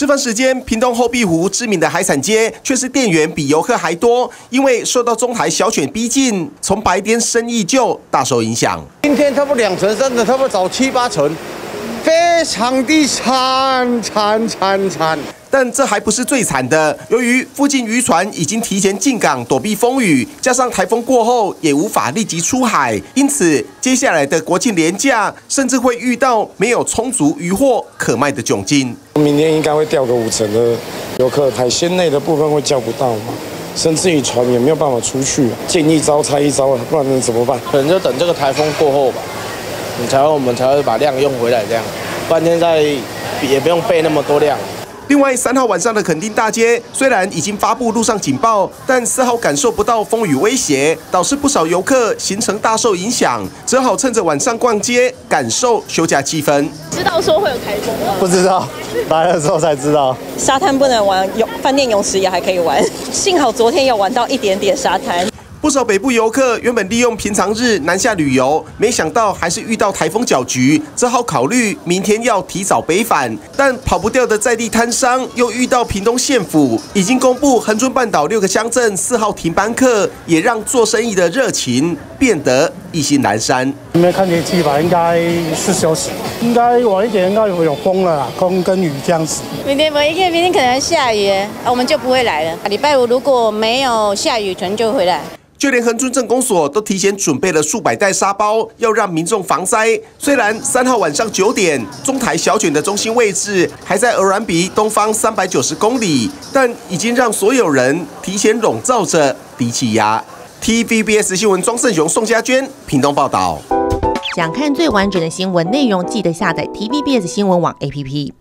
吃饭时间，屏东后壁湖知名的海产街却是店员比游客还多，因为受到中台小犬逼近，从白天生意就大受影响。今天差不多两成，甚至差不多早七八成，非常的惨惨惨惨。但这还不是最惨的，由于附近渔船已经提前进港躲避风雨，加上台风过后也无法立即出海，因此接下来的国庆连假甚至会遇到没有充足渔获可卖的窘境。明天应该会掉个五成的游客，海鲜类的部分会叫不到嘛，甚至于船也没有办法出去，见一招拆一招了，不然能怎么办？可能就等这个台风过后吧，你才会我们才会把量用回来这样，不然现在也不用备那么多量。另外，三号晚上的垦丁大街虽然已经发布路上警报，但丝毫感受不到风雨威胁，导致不少游客行程大受影响，只好趁着晚上逛街，感受休假气氛。知道说会有台风吗？不知道，来了之后才知道。沙滩不能玩，泳饭店泳池也还可以玩，幸好昨天有玩到一点点沙滩。不少北部游客原本利用平常日南下旅游，没想到还是遇到台风搅局，只好考虑明天要提早北返。但跑不掉的在地摊商又遇到屏东县府已经公布恒春半岛六个乡镇四号停班客，也让做生意的热情变得意兴阑珊。没有看天气吧，应该是休息，应该晚一点应该有有风了啦，风跟雨这样子。明天不因为明天可能下雨，我们就不会来了。礼拜五如果没有下雨，可能就回来。就连恒春镇公所都提前准备了数百袋沙包，要让民众防灾。虽然三号晚上九点，中台小卷的中心位置还在鹅銮鼻东方三百九十公里，但已经让所有人提前笼罩着低气压。TVBS 新闻庄胜雄、宋家娟，屏东报道。想看最完整的新闻内容，记得下载 TVBS 新闻网 APP。